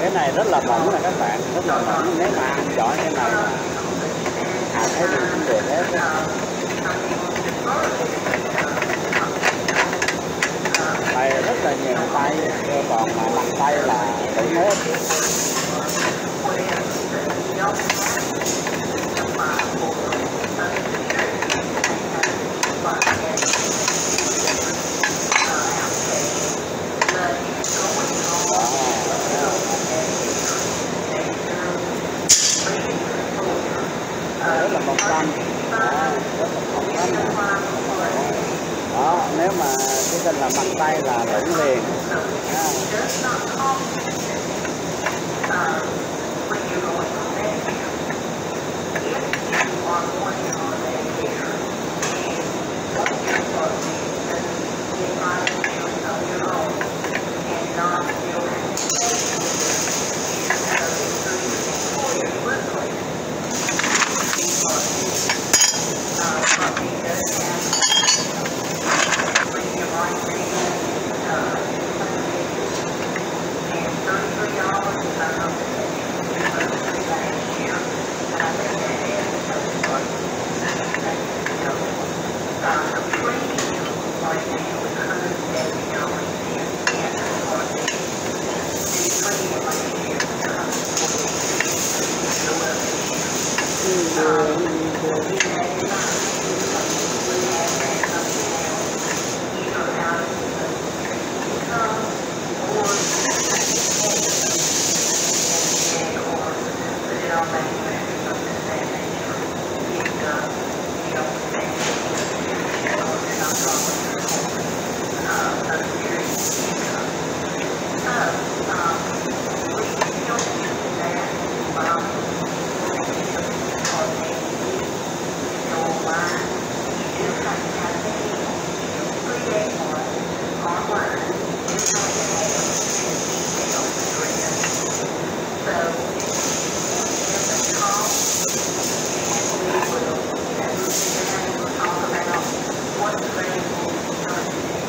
cái này mỏng là các bạn. Rất là mỏng nếu mà ăn giỏi cái này là à thấy được cũng được hết tay rất là nhiều tay còn mà bằng tay là đủ hết rất là một trăm đó, rất là một trăm đó nếu mà cái sinh là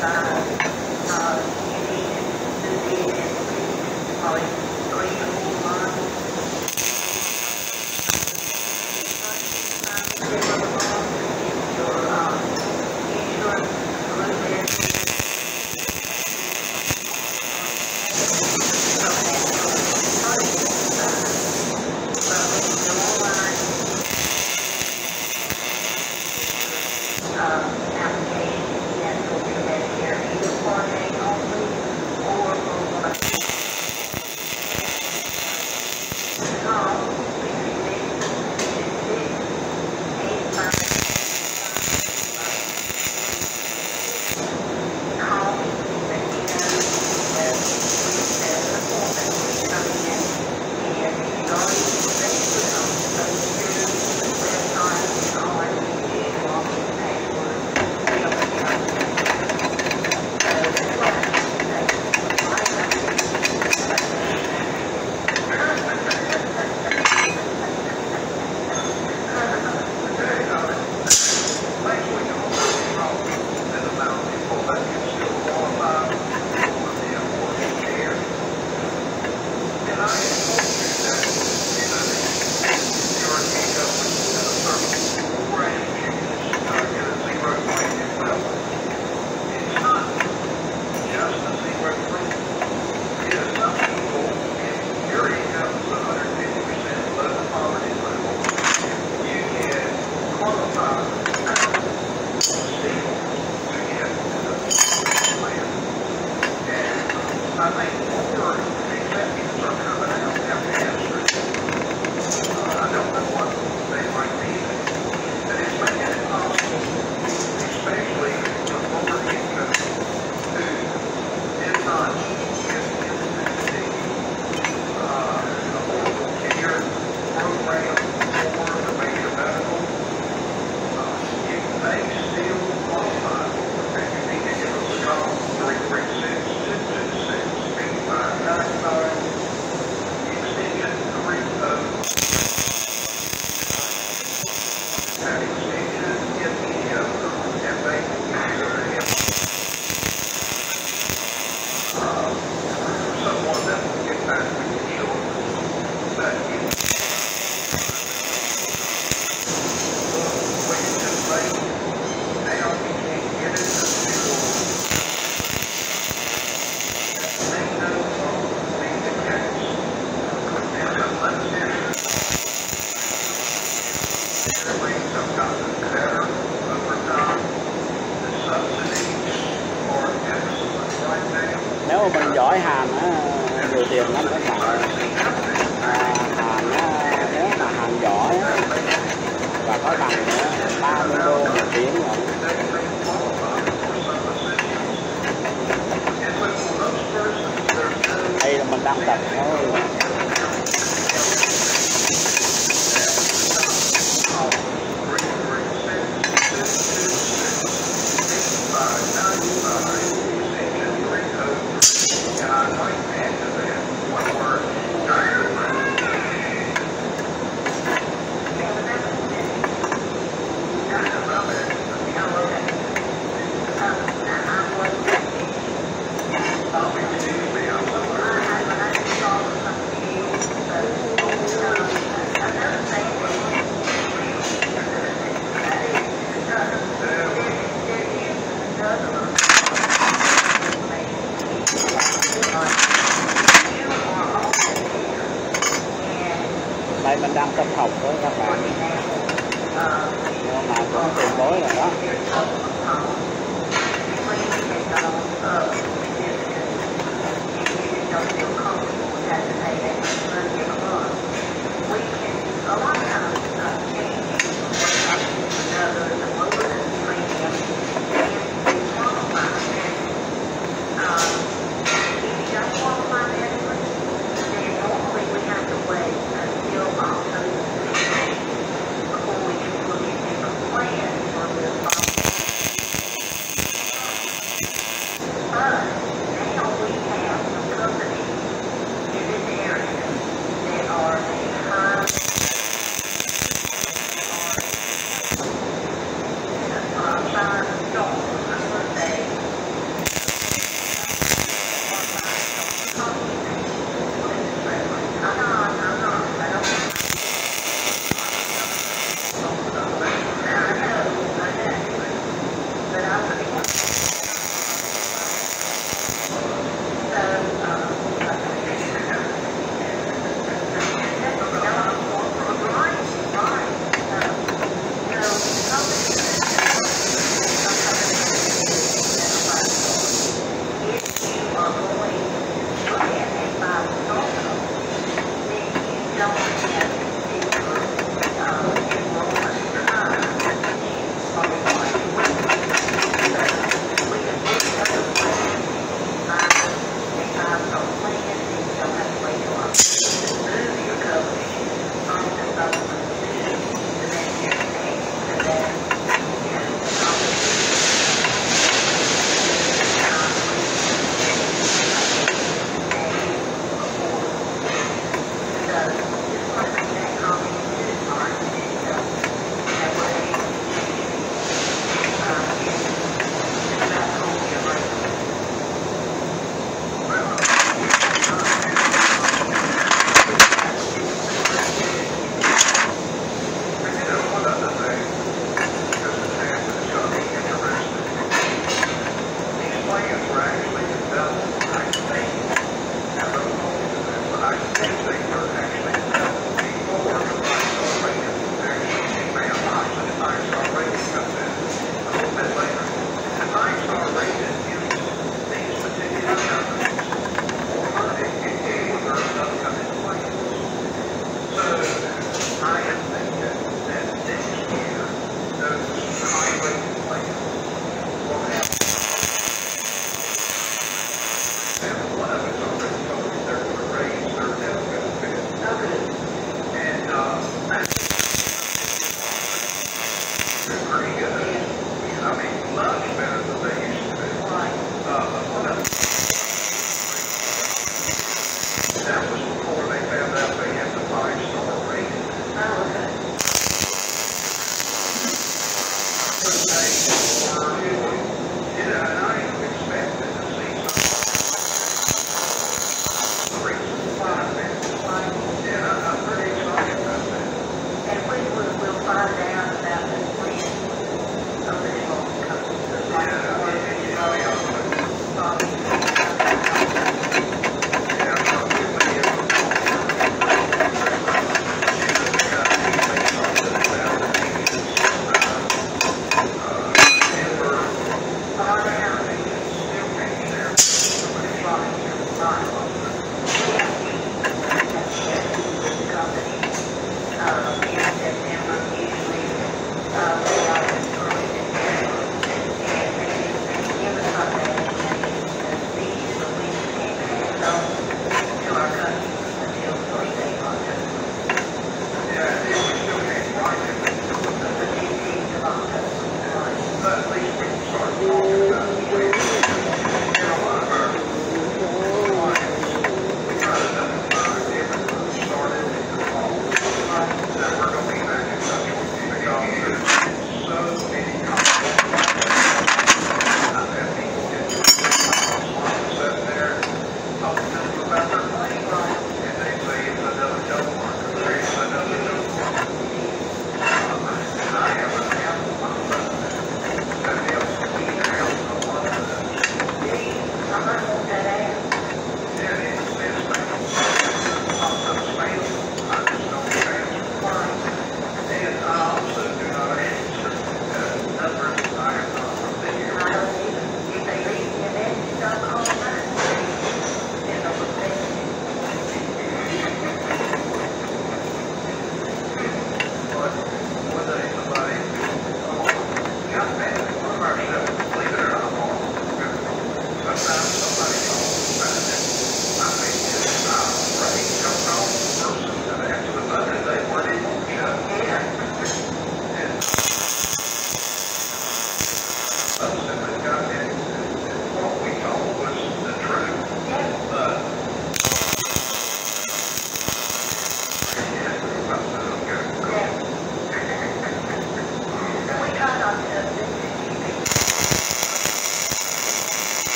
Bye. nếu mà mình giỏi hàng á nhiều tiền lắm các bạn. À, hàng á nếu mà hàng giỏi á và có bằng nữa, ba mươi đô một tiếng rồi. Đây là mình đang tập thôi.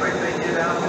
wait till they get out.